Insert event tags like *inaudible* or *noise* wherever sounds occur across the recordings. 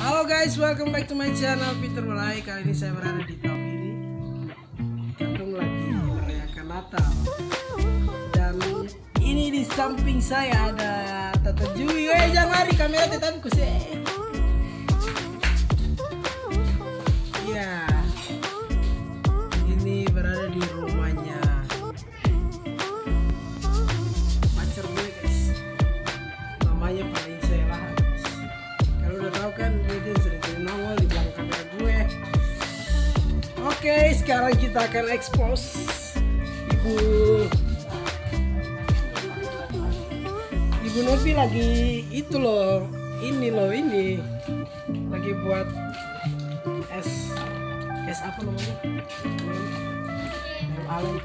Halo guys, welcome back to my channel Peter Malai. Kali ini saya berada di Tawiri. Cantung lagi merayakan Natal. Dan ini di samping saya ada Tata Jui. Eh jangan lari kamera tetapku sih. Sekarang kita akan expose ibu Ibu Novi lagi itu loh, ini loh ini lagi buat es es apa namanya? Yang alem.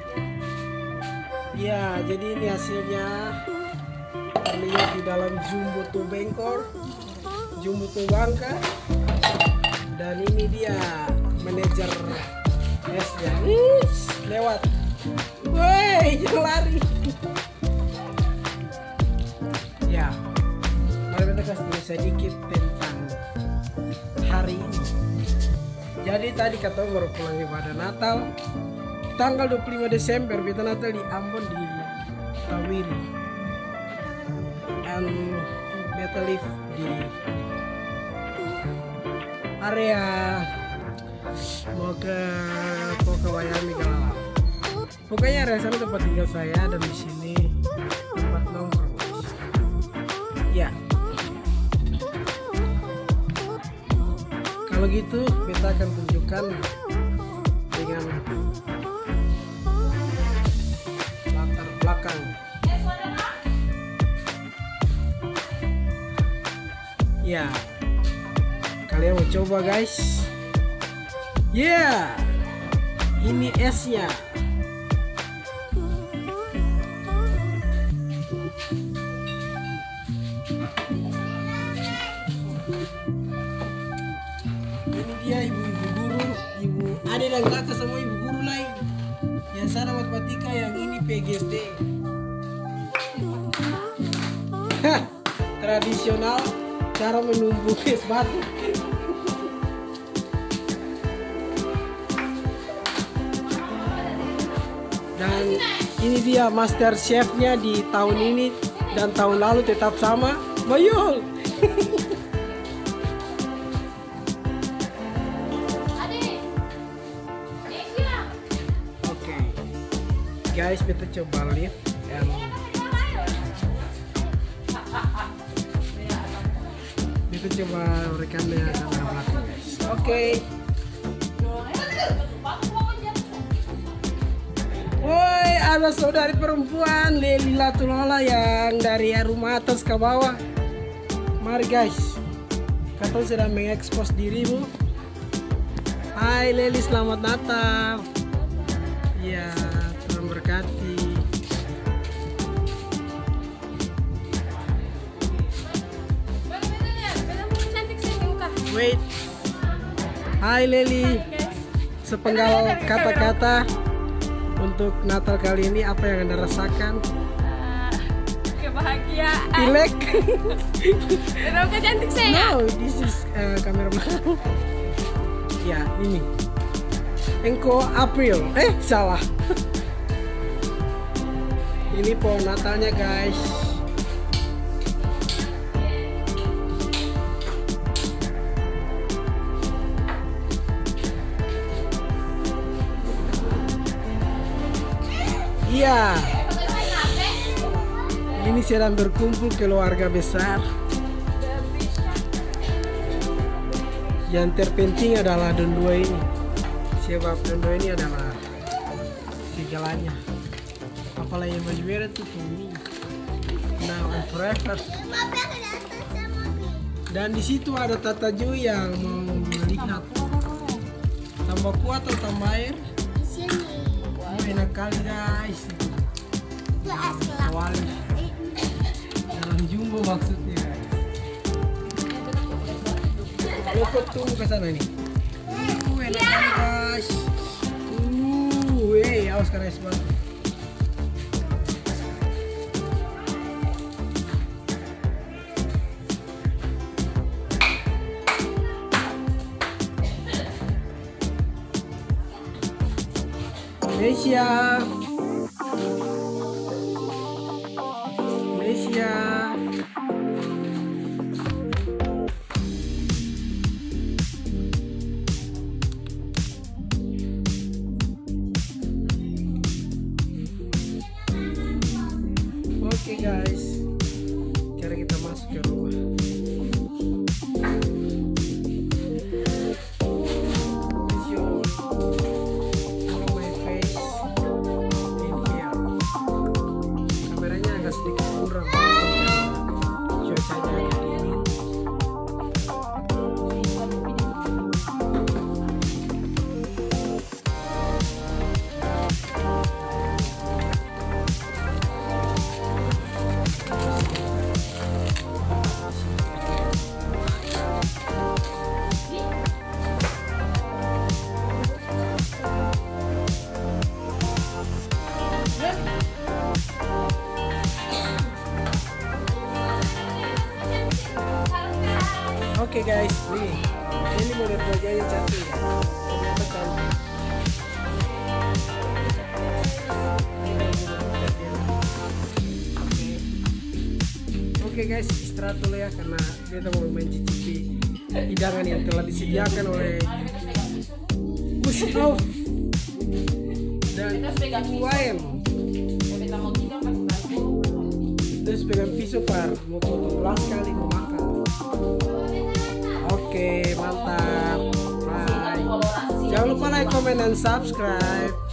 Iya, jadi ini hasilnya terlihat di dalam jumbo tuh bengkor, jumbo tuh bangka, dan ini dia manajer esnya. Ih, lewat. Woi, jangan lari. ya, mari kita kasih dulu sedikit tentang hari ini. Jadi tadi kata baru pulang ibadah Natal tanggal 25 Desember kita Natal di Ambon di Tawiri and beta live di area mau ke mau Galala. Pokoknya area sana tempat tinggal saya dan di sini tempat nongkrong. Ya. Kalau gitu kita akan tunjukkan dengan latar belakang Ya, kalian mau coba guys? Ya, ini esnya. Ini dia ibu-ibu guru, ibu ada dan kakak semua ibu guru lain. Yang sana matematika, yang ini PGSD. Tradisional cara menumbuk es batu. Dan ini dia master chefnya di tahun ini dan tahun lalu tetap sama, Mayul. Oke, guys, kita coba lift yang kita coba rekamnya kamera belakang guys. Oke. Woi, ada saudari perempuan Leli Latulola yang dari rumah atas ke bawah. Mari guys, kata sedang mengekspos dirimu. Hai Leli, selamat Natal. Ya, Tuhan berkati. Wait. Hai Leli. Sepenggal kata-kata untuk Natal kali ini apa yang Anda rasakan? kebahagiaan Pilek? *laughs* kenapa cantik saya no, this is uh, kameraman. *laughs* ya, ini. Engko April. Eh, salah. *laughs* ini pohon Natalnya, guys. Iya. Ini sedang berkumpul keluarga besar. Yang terpenting adalah don dua ini. Sebab don dua ini adalah segalanya. Apalagi yang merah itu me. Now and forever. Dan di situ ada Tata Ju yang mau melihat tambah kuat atau tambah air. Enak kali guys. Awal dalam jumbo maksudnya guys. Ikut tunggu ke sana nih. Uh, enak kali guys. Uh, eh, awas karena es batu. Malaysia Malaysia Oke guys Oke guys, nih ini model wajahnya cantik ya. Ternyata cantik. Oke guys, istirahat dulu ya karena kita mau mencicipi hidangan yang telah disediakan oleh Off dan UAM. Terus pegang pisau par mau potong belas kali mau makan. Oke, mantap. Bye. Jangan lupa like, comment, dan subscribe.